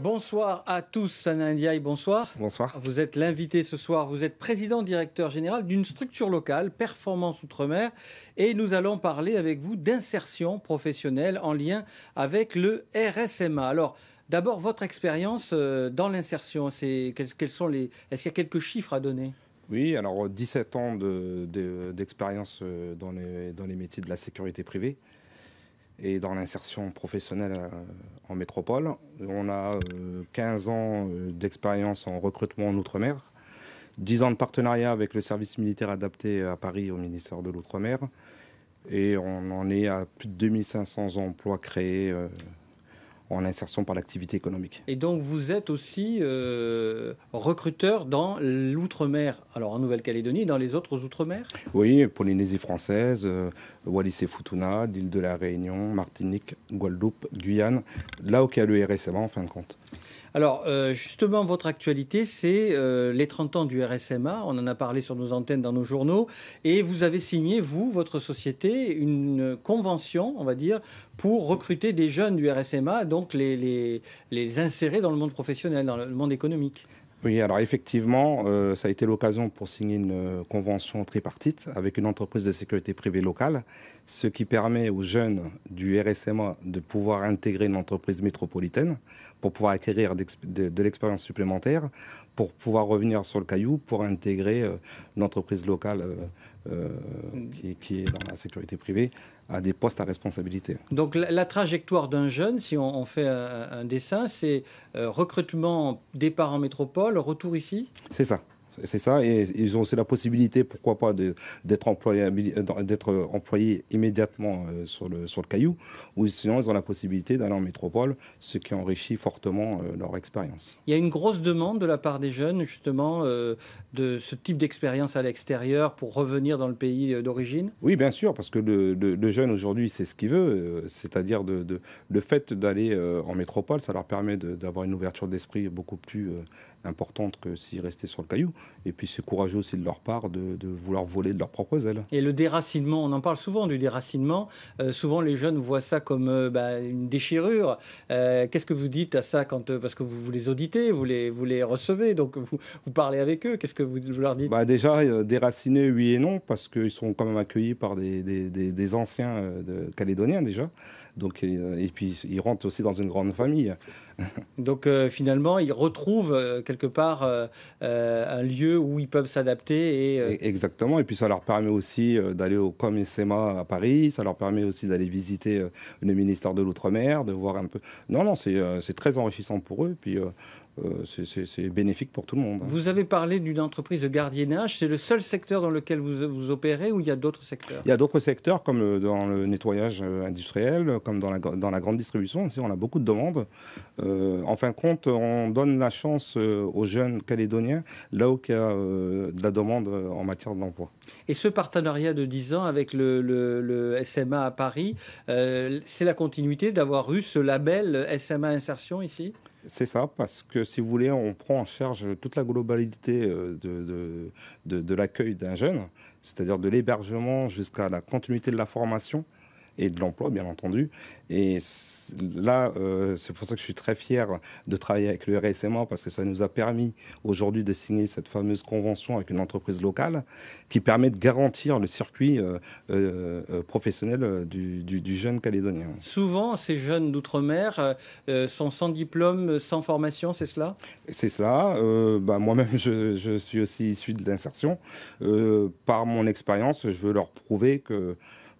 Bonsoir à tous, Sana Ndiaye, bonsoir. Bonsoir. Vous êtes l'invité ce soir, vous êtes président directeur général d'une structure locale, Performance Outre-mer, et nous allons parler avec vous d'insertion professionnelle en lien avec le RSMA. Alors, d'abord, votre expérience euh, dans l'insertion, c'est quels, sont les Est-ce qu'il y a quelques chiffres à donner? Oui, alors 17 ans d'expérience euh, dans, les, dans les métiers de la sécurité privée et dans l'insertion professionnelle euh, en métropole. On a 15 euh, ans euh, d'expérience en recrutement en Outre-mer, 10 ans de partenariat avec le service militaire adapté à Paris au ministère de l'Outre-mer, et on en est à plus de 2500 emplois créés en insertion par l'activité économique. Et donc vous êtes aussi euh, recruteur dans l'outre-mer, alors en Nouvelle-Calédonie, dans les autres outre-mer? Oui, Polynésie française, euh, Wallis et Futuna, l'île de la Réunion, Martinique, Guadeloupe, Guyane, là où il y a le RSMA en fin de compte. Alors, euh, justement, votre actualité, c'est euh, les 30 ans du RSMA. On en a parlé sur nos antennes, dans nos journaux. Et vous avez signé, vous, votre société, une convention, on va dire, pour recruter des jeunes du RSMA, donc les, les, insérer dans le monde professionnel, dans le monde économique. Oui, alors effectivement, euh, ça a été l'occasion pour signer une convention tripartite avec une entreprise de sécurité privée locale, ce qui permet aux jeunes du RSMA de pouvoir intégrer une entreprise métropolitaine pour pouvoir acquérir de, l'expérience supplémentaire, pour pouvoir revenir sur le caillou, pour intégrer euh, une entreprise locale euh, euh, qui, est dans la sécurité privée à des postes à responsabilité. Donc la, trajectoire d'un jeune, si on, fait un dessin, c'est recrutement, départ en métropole, retour ici? C'est ça. C'est ça, et ils ont aussi la possibilité, pourquoi pas, d'être employés, employés immédiatement euh, sur le, sur le caillou, ou sinon ils ont la possibilité d'aller en métropole, ce qui enrichit fortement euh, leur expérience. Il y a une grosse demande de la part des jeunes, justement, euh, de ce type d'expérience à l'extérieur pour revenir dans le pays d'origine? Oui, bien sûr, parce que le, jeune aujourd'hui, c'est ce qu'il veut, c'est-à-dire de, le fait d'aller en métropole, ça leur permet d'avoir une ouverture d'esprit beaucoup plus importante que s'ils restaient sur le caillou. Et puis c'est courageux aussi de leur part de, vouloir voler de leurs propres ailes. Et le déracinement, on en parle souvent du déracinement. Euh, souvent les jeunes voient ça comme euh, bah, une déchirure. Euh, qu'est-ce que vous dites à ça quand, parce que vous, vous, les auditez, vous les, vous les recevez, donc vous, vous parlez avec eux. Qu'est-ce que vous, leur dites? Bah Déjà, déracinés, oui et non, parce qu'ils sont quand même accueillis par des, des, des, anciens de calédoniens déjà. Donc, et, puis ils rentrent aussi dans une grande famille. Donc finalement, ils retrouvent quelque part un lieu où ils peuvent s'adapter. Et, euh, Exactement, et puis ça leur permet aussi euh, d'aller au COM-SMA à Paris, ça leur permet aussi d'aller visiter euh, le ministère de l'Outre-mer, de voir un peu... Non, non, c'est très enrichissant pour eux, puis euh, c'est bénéfique pour tout le monde. Hein. Vous avez parlé d'une entreprise de gardiennage. C'est le seul secteur dans lequel vous, vous opérez ou il y a d'autres secteurs? Il y a d'autres secteurs comme dans le nettoyage euh, industriel, comme dans la, dans la grande distribution. On a beaucoup de demandes. Euh, en fin de compte, on donne la chance aux jeunes calédoniens là où il y a de la demande en matière d'emploi. Et ce partenariat de 10 ans avec le, le, SMA à Paris, c'est la continuité d'avoir eu ce label SMA Insertion ici? C'est ça, parce que si vous voulez, on prend en charge toute la globalité euh, de, de, de l'accueil d'un jeune, c'est-à-dire de l'hébergement jusqu'à la continuité de la formation et de l'emploi, bien entendu. Et là, euh, c'est pour ça que je suis très fier de travailler avec le RSMA parce que ça nous a permis aujourd'hui de signer cette fameuse convention avec une entreprise locale qui permet de garantir le circuit euh, euh, professionnel du, du, jeune calédonien. Souvent, ces jeunes d'outre-mer sont sans diplôme, sans formation, c'est cela? C'est cela. Bah, Moi-même, je, je, suis aussi issu de l'insertion. par mon expérience, je veux leur prouver que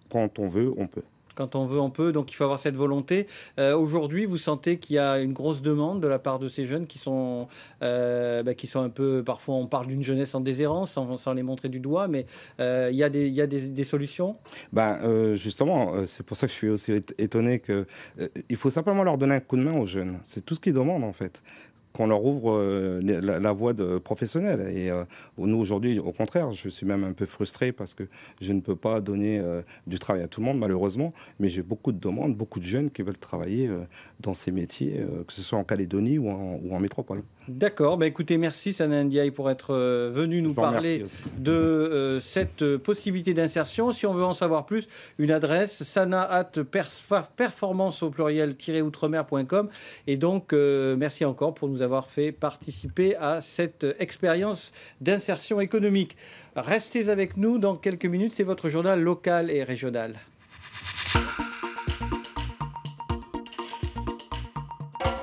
quand on veut, on peut quand on veut, on peut. Donc il faut avoir cette volonté. Euh, aujourd'hui, vous sentez qu'il y a une grosse demande de la part de ces jeunes qui sont, euh, bah, qui sont un peu, parfois on parle d'une jeunesse en déshérence sans, les montrer du doigt, mais euh, il y a des, il y a des, solutions? Ben, Justement, c'est pour ça que je suis aussi étonné que il faut simplement leur donner un coup de main aux jeunes. C'est tout ce qu'ils demandent en fait qu'on leur ouvre euh, la, voie de professionnelle. Et euh, nous, aujourd'hui, au contraire, je suis même un peu frustré parce que je ne peux pas donner euh, du travail à tout le monde, malheureusement, mais j'ai beaucoup de demandes, beaucoup de jeunes qui veulent travailler dans ces métiers, que ce soit en Calédonie ou en, métropole. D'accord, bah écoutez, merci Sana Ndiaye pour être venu nous parler de cette possibilité d'insertion. Si on veut en savoir plus, une adresse sana at performance au pluriel-outremer.com. Et donc, merci encore pour nous fait participer à cette expérience d'insertion économique. Restez avec nous dans quelques minutes, c'est votre journal local et régional.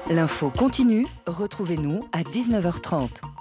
L'info continue, retrouvez-nous à 19h30.